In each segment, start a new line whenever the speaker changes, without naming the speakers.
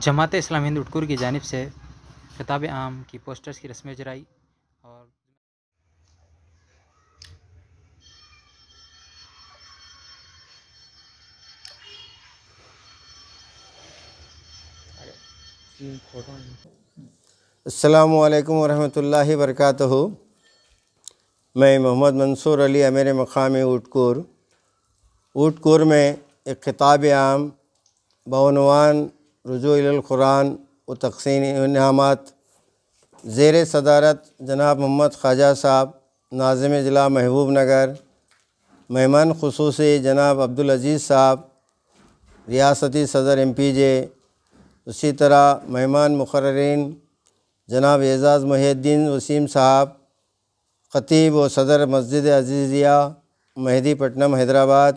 جماعت اسلام ہند اٹکور کی جانب سے خطاب عام کی پوسٹرز کی رسم اجرائی اور
السلام علیکم ورحمۃ اللہ وبرکاتہ۔ میں محمد منصور علی امیر مقام اوٹکور اوٹکور میں ایک خطاب عام بعنوان رجوع القرآن و تقسیم انعامات۔ زیر صدارت جناب محمد خواجہ صاحب، ناظم ضلع محبوب نگر، مہمان خصوصی جناب عبدالعزیز صاحب، ریاستی صدر ایم پی جے، اسی طرح مہمان مقررین جناب اعزاز محی الدین وسیم صاحب، خطیب و صدر مسجد عزیزیہ، مہدی پٹنم حیدرآباد،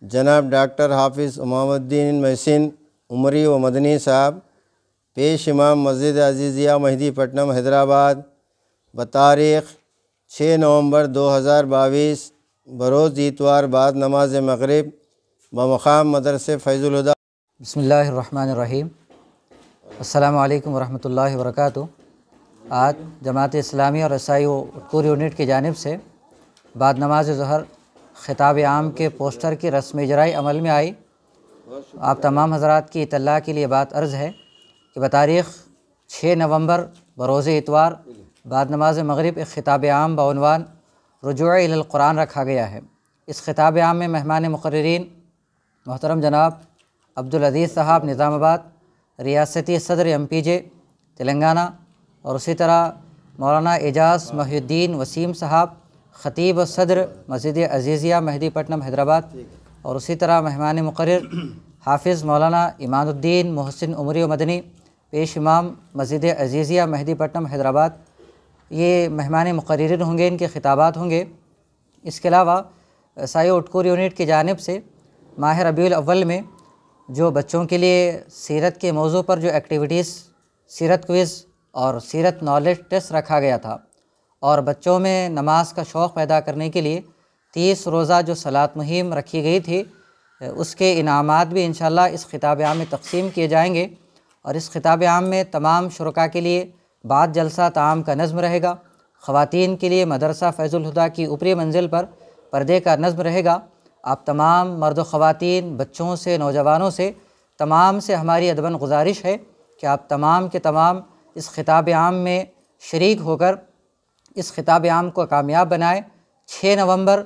جناب ڈاکٹر حافظ امام الدین محسن عمری و مدنی صاحب، پیش امام مسجد عزیزیہ مہدی پٹنم حیدرآباد بتاریخ چھ نومبر دو ہزار باویس بروز اتوار بعد نماز مغرب، بمقام مدرسہ فیض الہدا۔
بسم اللہ الرحمن الرحیم۔ السلام علیکم ورحمۃ اللہ وبرکاتہ۔ آج جماعت اسلامی اور رسائی و اٹکور یونٹ کی جانب سے بعد نماز ظہر خطاب عام کے پوسٹر کی رسم اجرائی عمل میں آئی۔ آپ تمام حضرات کی اطلاع کے لیے بات عرض ہے کہ بتاریخ چھ نومبر بروز اتوار بعد نماز مغرب ایک خطاب عام بعنوان رجوع القرآن رکھا گیا ہے۔ اس خطاب عام میں مہمان مقررین، محترم جناب عبدالعزیز صاحب، نظام آباد، ریاستی صدر ایم پی جے، تلنگانہ، اور اسی طرح مولانا اعجاز محی الدین وسیم صاحب، خطیب صدر مسجد عزیزیہ مہدی پٹنم حیدرآباد اور اسی طرح مہمان مقرر حافظ مولانا ایمان الدین محسن عمری و مدنی، پیش امام مسجد عزیزیہ مہدی پٹنم حیدرآباد۔ یہ مہمان مقررین ہوں گے، ان کے خطابات ہوں گے۔ اس کے علاوہ سائیو اٹکور یونٹ کی جانب سے ماہ ربیع الاول میں جو بچوں کے لیے سیرت کے موضوع پر جو ایکٹیویٹیز سیرت کوئز اور سیرت نالج ٹیسٹ رکھا گیا تھا، اور بچوں میں نماز کا شوق پیدا کرنے کے لیے تیس روزہ جو صلاۃ مہم رکھی گئی تھی، اس کے انعامات بھی انشاءاللہ اس خطاب عام میں تقسیم کیے جائیں گے۔ اور اس خطاب عام میں تمام شرکاء کے لیے بعد جلسہ تعام کا نظم رہے گا۔ خواتین کے لیے مدرسہ فیض الہدا کی اوپری منزل پر پردے کا نظم رہے گا۔ آپ تمام مرد و خواتین، بچوں سے، نوجوانوں سے تمام سے ہماری ادباً گزارش ہے کہ آپ تمام کے تمام اس خطاب عام میں شریک ہو کر اس خطاب عام کو کامیاب بنائیں۔ چھ نومبر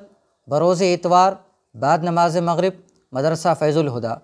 بروز اتوار بعد نماز مغرب مدرسہ فیض الہدا